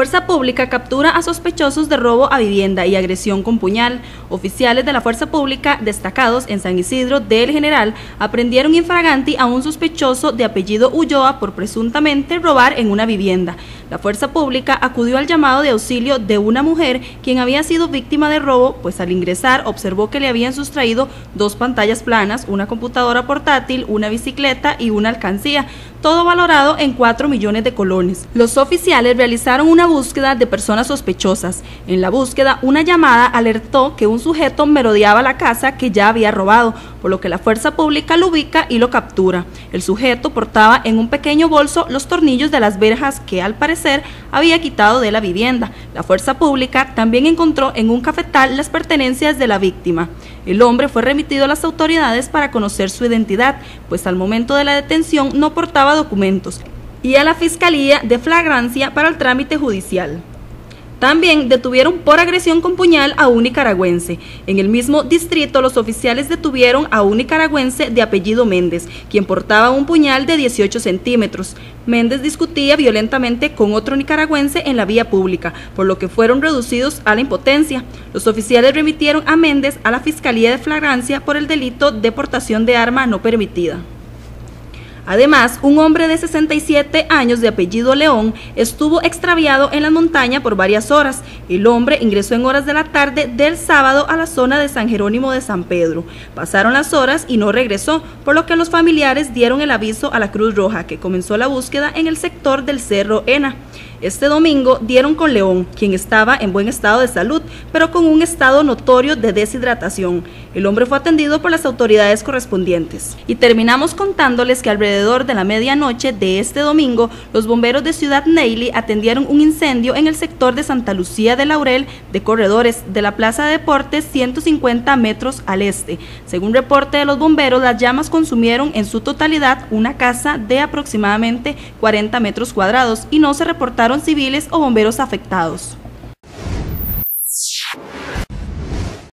Fuerza Pública captura a sospechosos de robo a vivienda y agresión con puñal. Oficiales de la Fuerza Pública destacados en San Isidro del General aprendieron infraganti a un sospechoso de apellido Ulloa por presuntamente robar en una vivienda. La Fuerza Pública acudió al llamado de auxilio de una mujer quien había sido víctima de robo, pues al ingresar observó que le habían sustraído dos pantallas planas, una computadora portátil, una bicicleta y una alcancía, todo valorado en 4 millones de colones. Los oficiales realizaron una búsqueda de personas sospechosas. En la búsqueda, una llamada alertó que un sujeto merodeaba la casa que ya había robado, por lo que la fuerza pública lo ubica y lo captura. El sujeto portaba en un pequeño bolso los tornillos de las verjas que al parecer había quitado de la vivienda. La fuerza pública también encontró en un cafetal las pertenencias de la víctima. El hombre fue remitido a las autoridades para conocer su identidad, pues al momento de la detención no portaba documentos, y a la Fiscalía de Flagrancia para el trámite judicial. También detuvieron por agresión con puñal a un nicaragüense. En el mismo distrito, los oficiales detuvieron a un nicaragüense de apellido Méndez, quien portaba un puñal de 18 centímetros. Méndez discutía violentamente con otro nicaragüense en la vía pública, por lo que fueron reducidos a la impotencia. Los oficiales remitieron a Méndez a la Fiscalía de Flagrancia por el delito de portación de arma no permitida. Además, un hombre de 67 años de apellido León estuvo extraviado en la montaña por varias horas. El hombre ingresó en horas de la tarde del sábado a la zona de San Jerónimo de San Pedro. Pasaron las horas y no regresó, por lo que los familiares dieron el aviso a la Cruz Roja, que comenzó la búsqueda en el sector del Cerro Ena. Este domingo dieron con León, quien estaba en buen estado de salud, pero con un estado notorio de deshidratación. El hombre fue atendido por las autoridades correspondientes. Y terminamos contándoles que alrededor de la medianoche de este domingo, los bomberos de Ciudad Neily atendieron un incendio en el sector de Santa Lucía de Laurel de Corredores de la Plaza de Deportes 150 metros al este. Según reporte de los bomberos, las llamas consumieron en su totalidad una casa de aproximadamente 40 metros cuadrados y no se reportaron civiles o bomberos afectados.